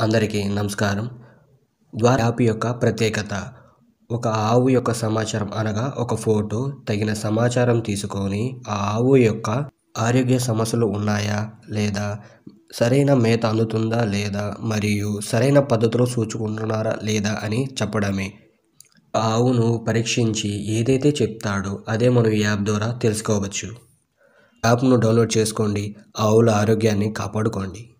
అందరికీ నమస్కారం. ద్వారా యాప్ యొక్క ప్రత్యేకత ఒక ఆవు యొక్క సమాచారం అనగా ఒక ఫోటో తగిన సమాచారం తీసుకొని ఆ ఆవు యొక్క ఆరోగ్య సమస్యలు ఉన్నాయా లేదా సరైన మేత అందుతుందా లేదా మరియు సరైన పద్ధతిలో సూచుకుంటున్నారా లేదా అని చెప్పడమే. ఆ ఆవును పరీక్షించి ఏదైతే చెప్తాడో అదే మనం ఈ యాప్ ద్వారా తెలుసుకోవచ్చు. యాప్ను డౌన్లోడ్ చేసుకోండి ఆవుల ఆరోగ్యాన్ని కాపాడుకోండి.